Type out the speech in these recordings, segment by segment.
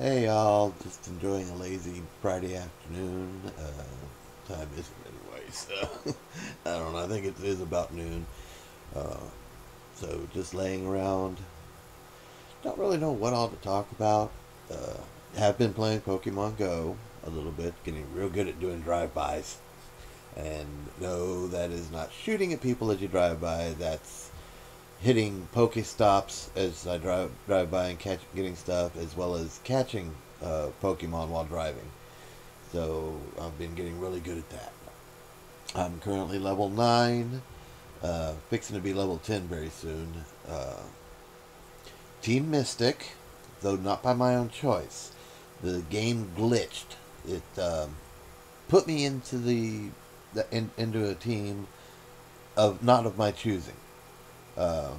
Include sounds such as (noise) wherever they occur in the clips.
Hey y'all, just enjoying a lazy Friday afternoon. Uh, time isn't anyway, so (laughs) I don't know. I think it is about noon. Uh, so just laying around. Don't really know what all to talk about. Uh, have been playing Pokemon Go a little bit, getting real good at doing drive-bys. And no, that is not shooting at people as you drive by. That's hitting Pokestops as I drive drive by and catch getting stuff, as well as catching uh, Pokemon while driving. So I've been getting really good at that. I'm currently level nine, uh, fixing to be level ten very soon. Uh, Team Mystic, though not by my own choice. The game glitched. It um, put me into the, the in, into a team of not of my choosing. Um,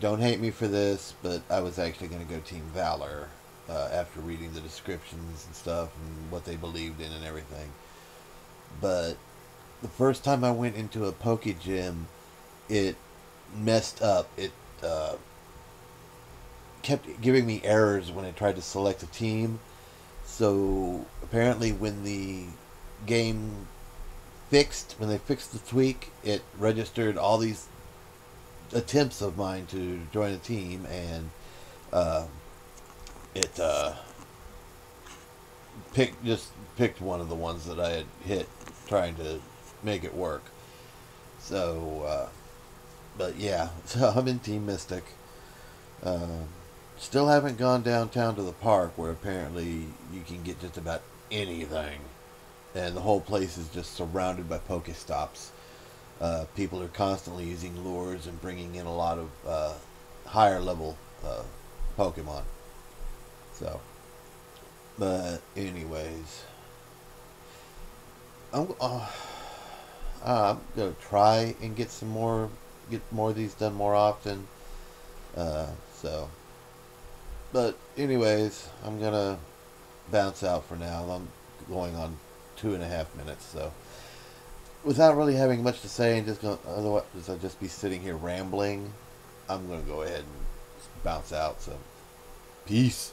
don't hate me for this, but I was actually going to go Team Valor uh, after reading the descriptions and stuff and what they believed in and everything. But the first time I went into a Poke Gym, it messed up. It uh, kept giving me errors when I tried to select a team. So apparently, when the game fixed, when they fixed the tweak, it registered all these attempts of mine to join a team, and uh, it uh, picked just picked one of the ones that I had hit, trying to make it work. So, uh, but yeah, (laughs) so I'm in Team Mystic. Uh, still haven't gone downtown to the park, where apparently you can get just about anything, and the whole place is just surrounded by Pokestops. Uh, people are constantly using lures and bringing in a lot of uh, higher level uh, Pokemon. So, but anyways, I'm uh, I'm gonna try and get some more, get more of these done more often. Uh, so, but anyways, I'm gonna bounce out for now. I'm going on two and a half minutes, so without really having much to say and just going otherwise I'll just be sitting here rambling, I'm gonna go ahead and bounce out. So, peace.